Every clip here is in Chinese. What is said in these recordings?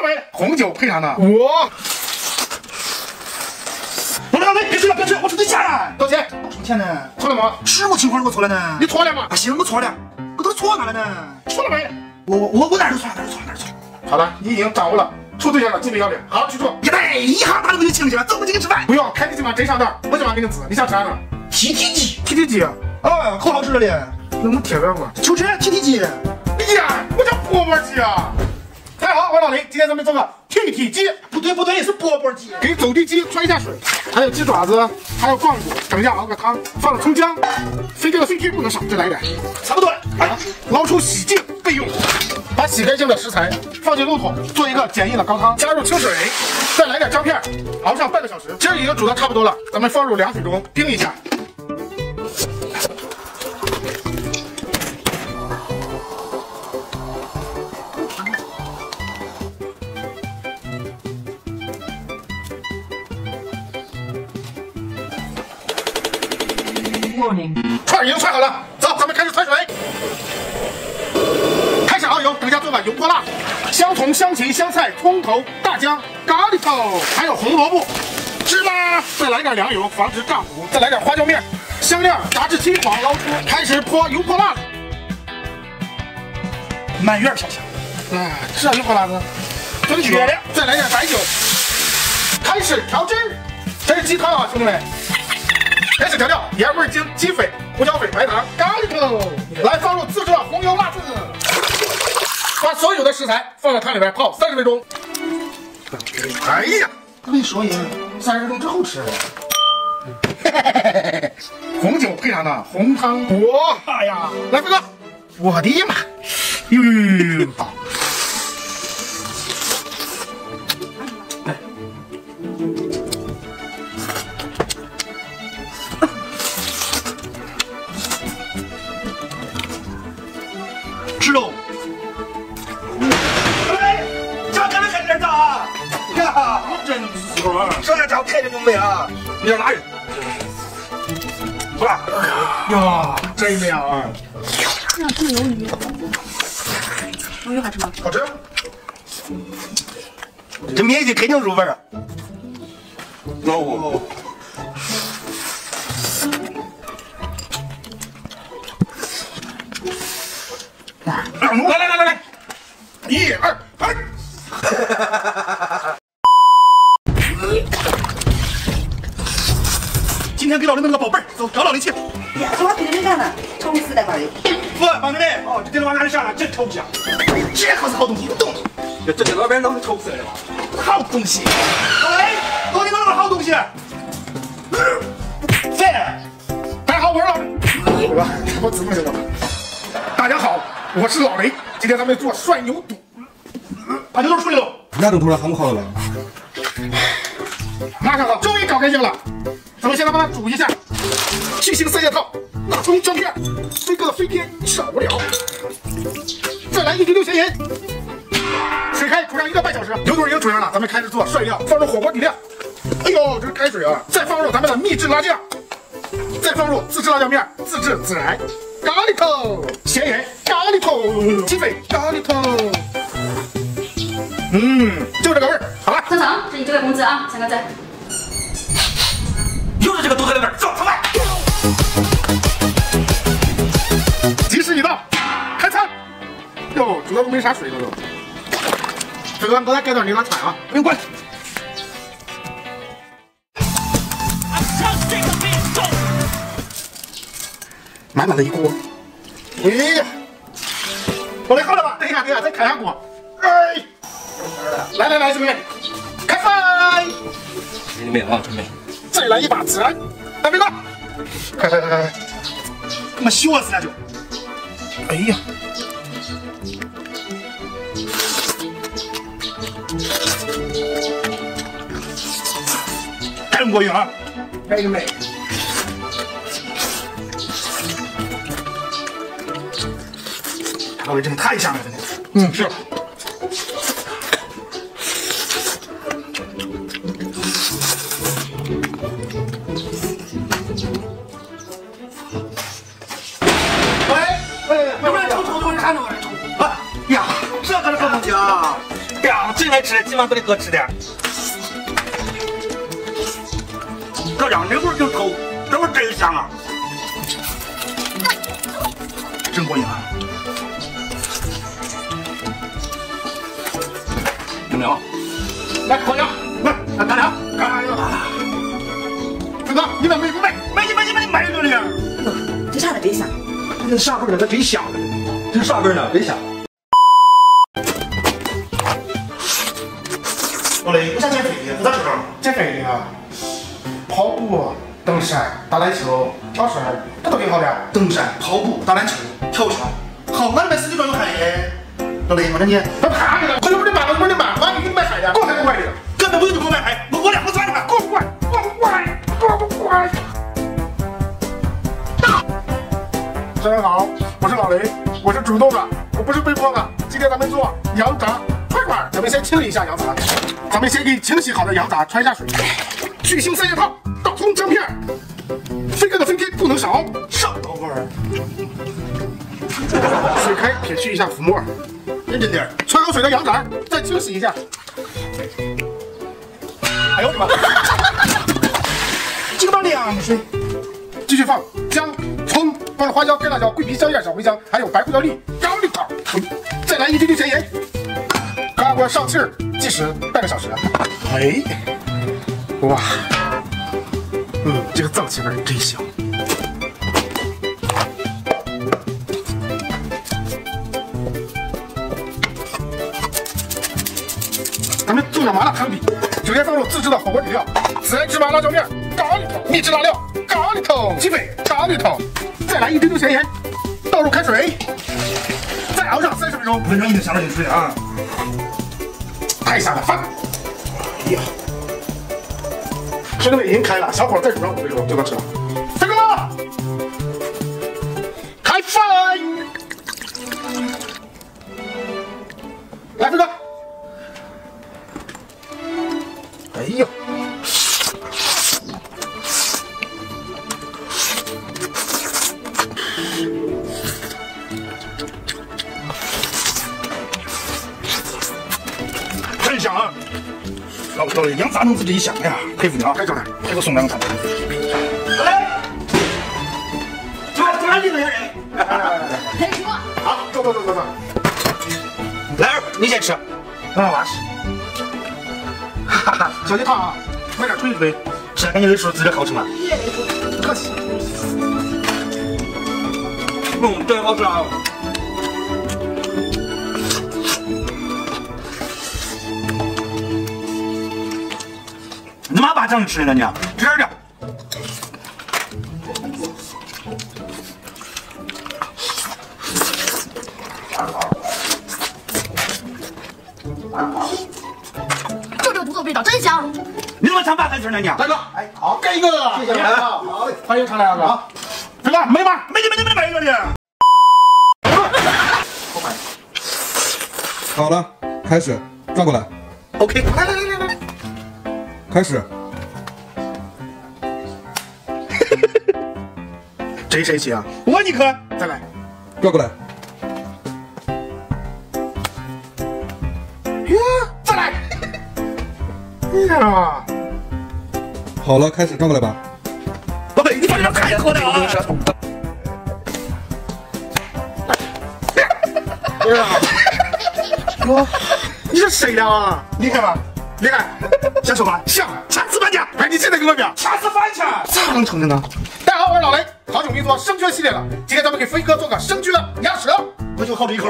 了没？红酒配啥呢？我。老老别吃了，别睡，我出点钱了。多少钱？什么歉呢？错了吗？是我情况我错了呢。你错了吗？啊行，我错了。我都错哪了呢？错了没？我我我哪儿都错哪儿都错哪儿错。好了，你已经掌握了处对象的基本要领，好好去做。一对，一下打都给你请去了，走，我请你吃饭。不用，开的今晚真上当，我今晚给你指，你想吃啥呢？T T 鸡，T T 鸡啊，可好吃了嘞。能不能贴点我？就吃 T T 鸡。呀，我叫钵钵鸡啊。大家好，我是老雷，今天咱们做个 T T 鸡。不对不对，是钵钵鸡。给走地鸡焯一下水，还有鸡爪子，还有棒骨，等一下熬个汤，放了葱姜，非这个 CP 不能少，再来一点，差不多了。啊，捞出洗净备用。把洗干净的食材放进漏桶，做一个简易的高汤，加入清水，再来点姜片，熬上半个小时。鸡儿已经煮的差不多了，咱们放入凉水中冰一下。串已经串好了，走，咱们开始串水。开始熬油，等下做碗油泼辣。香葱、香芹、香菜、葱头、大姜、咖喱头，还有红萝卜、芝麻。再来点凉油，防止炸糊。再来点花椒面、香料，炸至金黄，捞出。开始泼油泼辣子，满院飘香。啊，是啊，油泼辣子，真绝了。再来点白酒，开始调汁。这是鸡汤啊，兄弟们。开始调料：盐、味精、鸡粉、胡椒粉、白糖、咖喱头。来放入自制的红油辣子，把所有的食材放到汤里边泡三十分钟。哎呀，跟你说呀，三十分钟之后吃。红酒配啥呢？红汤。哇呀，来飞哥，我的妈！呦呦呦呦！好。真是说，手下脚开的明白啊！你要哪人？过来！呀，真美啊！这样吃鱿鱼，鱿鱼好吃吗？好吃。这面筋肯定入味啊！哦。来给老林弄个宝贝儿，走找老林去。呀，这玩意儿你干呢？臭死在块的。不，帮着嘞。哦，这天往哪里下了？真抽不香。这可是好东西，有东西。这这老板弄是臭死了吗？好东西。哎，老林弄个好东西。在。大家好，我是老林。我怎么知道？大家好。我是老雷，今天咱们做涮牛肚，把牛肚处理了。那等会儿还没好了？马上好，终于搞干净了。咱们先来把它煮一下，去腥三件套，大葱姜片，这个飞天少不了。再来一滴六咸盐，水开煮上一个半小时。牛肚已经煮上了，咱们开始做涮料，放入火锅底料。哎呦，这是开水啊！再放入咱们的秘制辣酱，再放入自制辣椒面，自制孜然。咖喱头，咸盐，咖喱头，鸡粉，咖喱头，嗯，就这个味儿，好了。小张，这你这个工资啊，签个字。就是这个毒害的味儿，走，出来。吉时已到，开餐。哟，主要都没啥水了都。飞哥，给咱盖点牛腩菜啊，不用管。满满的一锅，哎呀，我来喝了吧？等一下，等一下，再开下锅。哎，来来来，兄弟，开饭！准备啊，准备。再来一把孜然，大，飞哥，快快快快快，他妈笑死了就。哎呀，真过瘾啊！美美。老味真的太香了，真的。嗯，是。爱吃，今晚可得多吃点。这样那会儿就臭，这会儿真香啊！真过瘾啊！有没有？来烤羊，来来干粮，干粮。大哥，你们买不买？买你买你买你买着呢。这啥的真香。这啥味儿呢？这真香。这啥味儿呢？真香。老雷，不想减肥的，不咋知道。减肥的啊，跑步、登山、打篮球、跳绳，这都挺好的。登山、跑步、打篮球、跳绳，好，俺买四季装有海耶。老雷，我说你，我怕你了，快点，我得买，我得买，俺给你买海的，够还不乖的，根本不用你给我买海，我我俩不算的，够不乖，够不乖，够不乖。大家好，我是老雷，我是主动的，我不是被迫的。今天咱们做羊杂串串，咱们先清理一下羊杂，咱们先给清洗好的羊杂焯一下水，去腥三件套，倒葱姜片，飞哥的飞天不能少，上等会儿，水开撇去一下浮沫，认真点。焯好水的羊杂再清洗一下。哎呦我的妈！这个把凉水，继续放姜、葱、放入花椒、干辣椒、桂皮、香叶、小茴香，还有白胡椒粒、高丽草，再来一滴滴咸盐。高锅上气儿，计时半个小时。哎，哇，嗯，这个脏气味真香。咱们做点麻辣汤底，首先放入自制的火锅底料：孜然、芝麻、辣椒面、咖喱头、秘制辣料、咖喱头、鸡腿、咖喱头，再来一丢丢咸盐，倒入开水，再熬上三十分钟。五分钟已经香到进水了啊！太香了，饭。哎呀，兄弟们已经开了，小火再煮上五分钟就能吃了。老老雷，羊杂能自己一香呀，佩服你啊！开整点。给我送两个汤。来，这这哪里来人？开始好，走走走走走。来儿，你先吃，让俺娃吃。哈哈，小鸡汤啊，买点纯水。吃赶紧的说自己好吃吗？不客气。嗯，真好吃啊！你妈把酱吃呢你？吃点点。就这个独特味道，真香。你怎么抢把饭吃呢你？大哥，哎，好，给一个，谢谢啊，好嘞，欢迎常来二哥。好，大哥，没吧？没你没你没没一个的。好了，开始，转过来，OK，来来来来来，开始。真神奇啊！我你可再来，转过来，呀，再来。哎呀，好了，开始转过来吧。宝贝，你把这太喝了啊！哎呀，哥，你是谁呀？啊？厉害吧？厉害，下手吧，像，掐死半家，哎，你现在给我表，掐死饭去！咋能成的呢？我是老雷，好久没做生菌系列了，今天咱们给飞哥做个生菌的鸭舌。我就好这一口。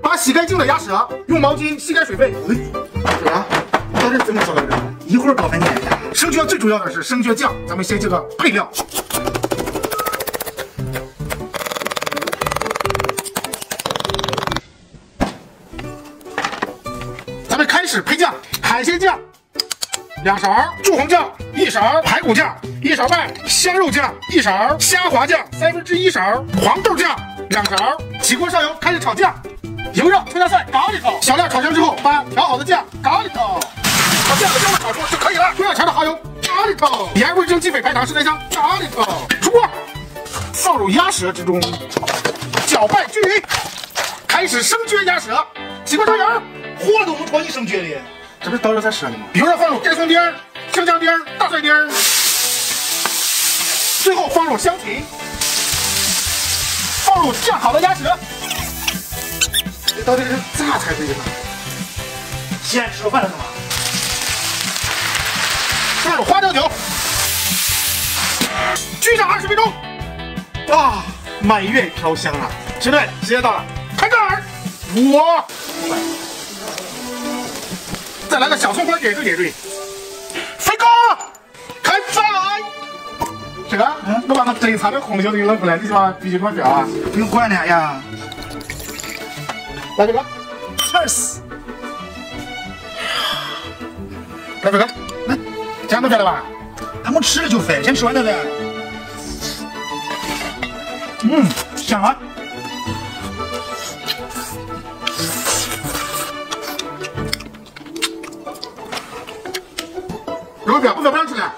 把洗干净的鸭舌用毛巾吸干水分。哎，啊，到底怎么做的？一会儿搞半天。生菌最主要的是生菌酱，咱们先这个配料。咱们开始配酱，海鲜酱两勺，柱红酱一勺，排骨酱一勺半，香肉酱一勺，虾滑酱三分之一勺，黄豆酱两勺。起锅上油，开始炒酱。油热，葱姜蒜搞里头，小料炒香之后，把调好的酱搞里头，把酱和姜炒出就可以了。不要调的蚝油搞里头，盐、味精、鸡粉、白糖、生菜香搞里头，出锅，放入鸭舌之中，搅拌均匀。开始生撅鸭舌，起锅烧油，活了都不脱，你生觉的？这不是到这才说的吗？油热放入干葱丁、青姜丁、大蒜丁，最后放入香芹，放入酱好的鸭舌。这到底是咋才对呢？先吃饭了是吗？放入花雕酒，焗上二十分钟。啊，满月飘香啊！吃对，时间到了，开盖。我再来个小葱花点缀点缀，这个，我把那珍藏的红酒给扔过来，你说必须给我标啊！不用管了呀。来这个，Cheers！来这个，来，这样都标了吧？他们吃了就飞，先吃完再飞。嗯，香啊！给我标，不标不让吃了。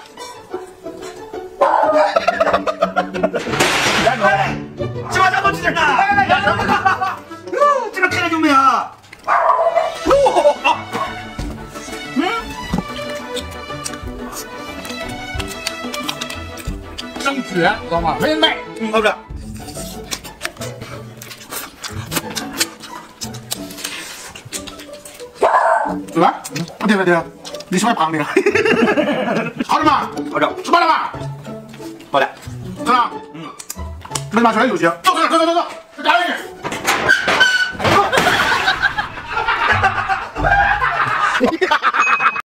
吗？没人卖。嗯，好吃。对吧？不对了对，你喜欢胖的。好吃吗？好吃。吃饱了吗？好的。走了。嗯。没拿出来就行。走走走走走走，再加一句。